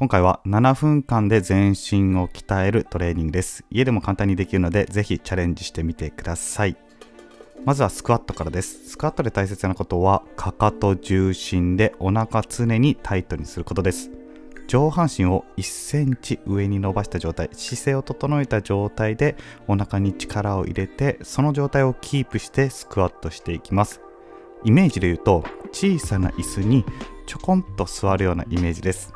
今回は7分間で全身を鍛えるトレーニングです。家でも簡単にできるので、ぜひチャレンジしてみてください。まずはスクワットからです。スクワットで大切なことは、かかと重心でお腹常にタイトにすることです。上半身を1センチ上に伸ばした状態、姿勢を整えた状態でお腹に力を入れて、その状態をキープしてスクワットしていきます。イメージで言うと、小さな椅子にちょこんと座るようなイメージです。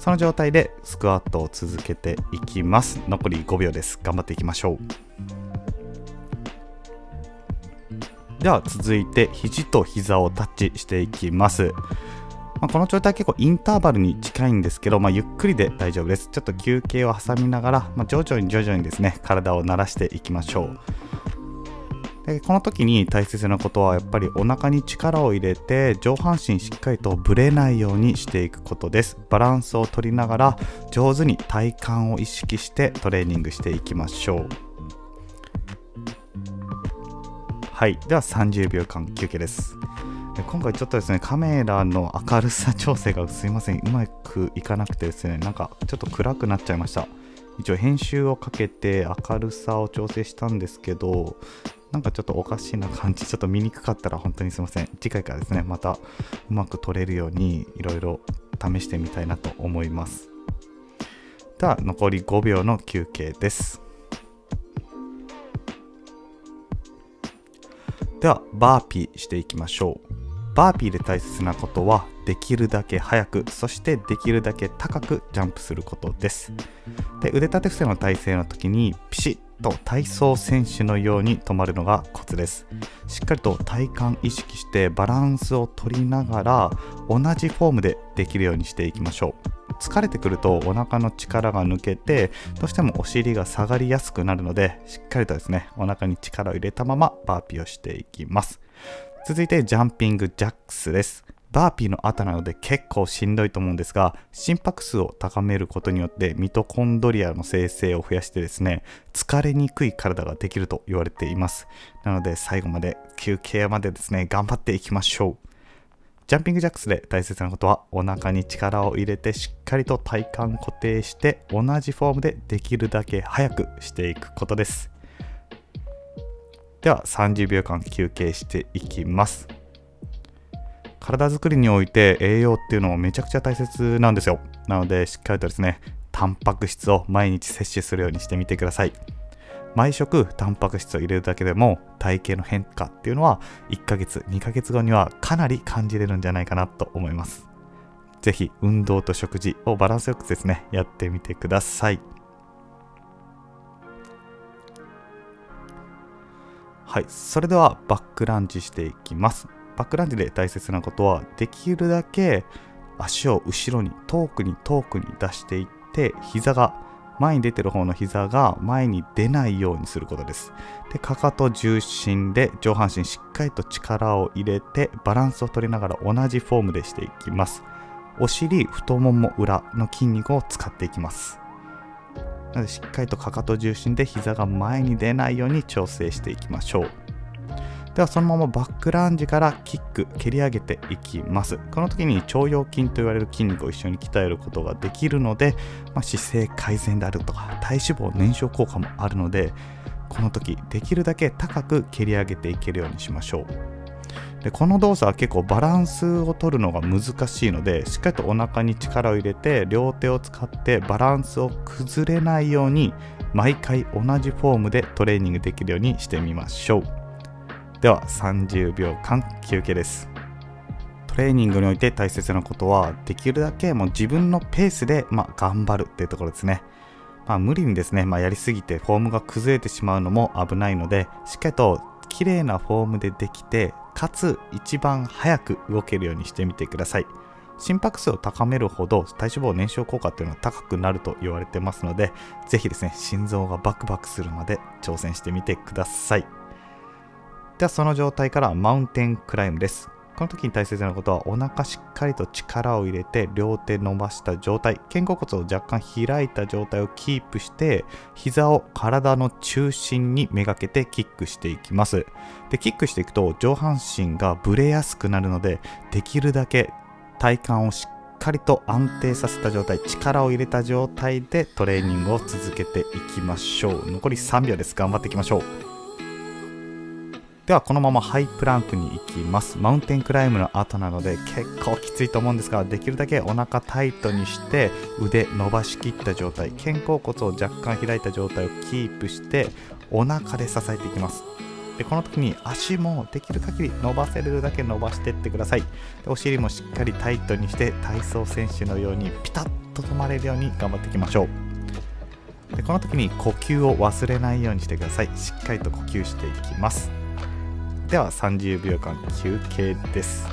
その状態でスクワットを続けていきます残り5秒です頑張っていきましょうでは続いて肘と膝をタッチしていきますまあ、この状態は結構インターバルに近いんですけど、まあ、ゆっくりで大丈夫です。ちょっと休憩を挟みながら、まあ、徐々に徐々にですね、体を慣らしていきましょう。でこの時に大切なことはやっぱりお腹に力を入れて上半身しっかりとぶれないようにしていくことです。バランスを取りながら上手に体幹を意識してトレーニングしていきましょう。はい。では30秒間休憩です。今回ちょっとですねカメラの明るさ調整がすいません。うまくいかなくてですねなんかちょっと暗くなっちゃいました。一応編集をかけて明るさを調整したんですけどなんかちょっとおかしな感じ、ちょっと見にくかったら本当にすいません。次回からですね、またうまく撮れるようにいろいろ試してみたいなと思います。では、残り5秒の休憩です。では、バーピーしていきましょう。バーピーで大切なことは、できるだけ早く、そしてできるだけ高くジャンプすることです。で腕立て伏せの体勢の時にピシッと体操選手のように止まるのがコツです。しっかりと体幹意識してバランスを取りながら同じフォームでできるようにしていきましょう。疲れてくるとお腹の力が抜けてどうしてもお尻が下がりやすくなるのでしっかりとですねお腹に力を入れたままバーピーをしていきます。続いてジャンピングジャックスです。バーピーの後なので結構しんどいと思うんですが心拍数を高めることによってミトコンドリアの生成を増やしてですね疲れにくい体ができると言われています。なので最後まで休憩までですね頑張っていきましょう。ジャンピングジャックスで大切なことはお腹に力を入れてしっかりと体幹固定して同じフォームでできるだけ早くしていくことです。では30秒間休憩していきます。体づくりにおいて栄養っていうのもめちゃくちゃ大切なんですよ。なのでしっかりとですねタンパク質を毎日摂取するようにしてみてください。毎食タンパク質を入れるだけでも体型の変化っていうのは1ヶ月2ヶ月後にはかなり感じれるんじゃないかなと思います。是非運動と食事をバランスよくですねやってみてください。はい。それではバックランジしていきます。バックランジで大切なことはできるだけ足を後ろに遠くに遠くに出していって膝が前に出てる方の膝が前に出ないようにすることです。でかかと重心で上半身しっかりと力を入れてバランスを取りながら同じフォームでしていきます。お尻太もも裏の筋肉を使っていきます。なのでしっかりとかかと重心で膝が前に出ないように調整していきましょう。ではそのままバックランジからキック蹴り上げていきます。この時に腸腰筋と言われる筋肉を一緒に鍛えることができるので、まあ、姿勢改善であるとか体脂肪燃焼効果もあるのでこの時できるだけ高く蹴り上げていけるようにしましょう。でこの動作は結構バランスを取るのが難しいのでしっかりとお腹に力を入れて両手を使ってバランスを崩れないように毎回同じフォームでトレーニングできるようにしてみましょう。では30秒間休憩です。トレーニングにおいて大切なことはできるだけもう自分のペースで、まあ、頑張るっていうところですね、まあ、無理にですね、まあ、やりすぎてフォームが崩れてしまうのも危ないのでしっかりと綺麗なフォームでできてかつ一番早く動けるようにしてみてください心拍数を高めるほど体脂肪燃焼効果っていうのは高くなると言われてますので是非ですね心臓がバクバクするまで挑戦してみてくださいではその状態からマウンテンクライムです。この時に大切なことはお腹しっかりと力を入れて両手伸ばした状態肩甲骨を若干開いた状態をキープして膝を体の中心にめがけてキックしていきます。でキックしていくと上半身がブレやすくなるのでできるだけ体幹をしっかりと安定させた状態力を入れた状態でトレーニングを続けていきましょう。残り3秒です。頑張っていきましょう。ではこのままハイプランクに行きます。マウンテンクライムの後なので結構きついと思うんですができるだけお腹タイトにして腕伸ばしきった状態肩甲骨を若干開いた状態をキープしてお腹で支えていきます。でこの時に足もできる限り伸ばせるだけ伸ばしていってください。でお尻もしっかりタイトにして体操選手のようにピタッと止まれるように頑張っていきましょう。でこの時に呼吸を忘れないようにしてください。しっかりと呼吸していきます。では30秒間休憩です。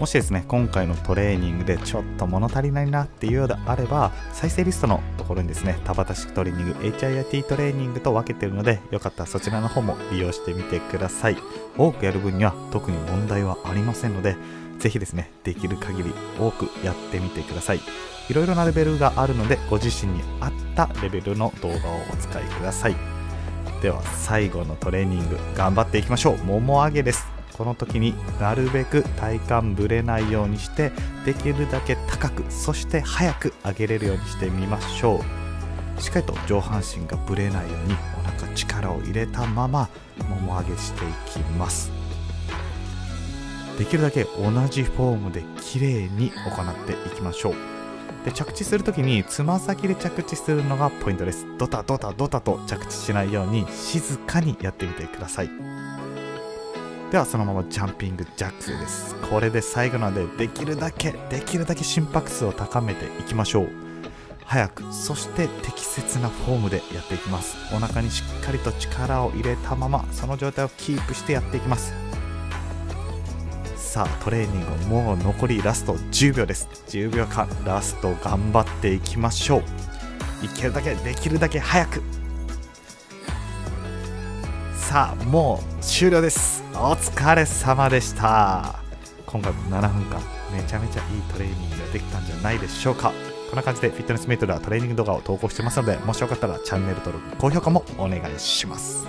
もしですね今回のトレーニングでちょっと物足りないなっていうようであれば再生リストのところにですね田畑式トレーニング HIIT トレーニングと分けてるのでよかったらそちらの方も利用してみてください。多くやる分には特に問題はありませんのでぜひですねできる限り多くやってみてください。いろいろなレベルがあるのでご自身に合ったレベルの動画をお使いください。では最後のトレーニング頑張っていきましょう。もも上げです。この時になるべく体幹ぶれないようにしてできるだけ高くそして速く上げれるようにしてみましょう。しっかりと上半身がぶれないようにお腹力を入れたままもも上げしていきます。できるだけ同じフォームで綺麗に行っていきましょう。で着地するときにつま先で着地するのがポイントです。ドタドタドタと着地しないように静かにやってみてください。ではそのままジャンピングジャックです。これで最後なのでできるだけできるだけ心拍数を高めていきましょう。早くそして適切なフォームでやっていきます。お腹にしっかりと力を入れたままその状態をキープしてやっていきます。さあトレーニングもう残りラスト10秒です。10秒間ラスト頑張っていきましょう。いけるだけできるだけ早く。さあもう終了です。お疲れ様でした。今回も7分間めちゃめちゃいいトレーニングができたんじゃないでしょうか。こんな感じでフィットネスメイトではトレーニング動画を投稿してますのでもしよかったらチャンネル登録高評価もお願いします。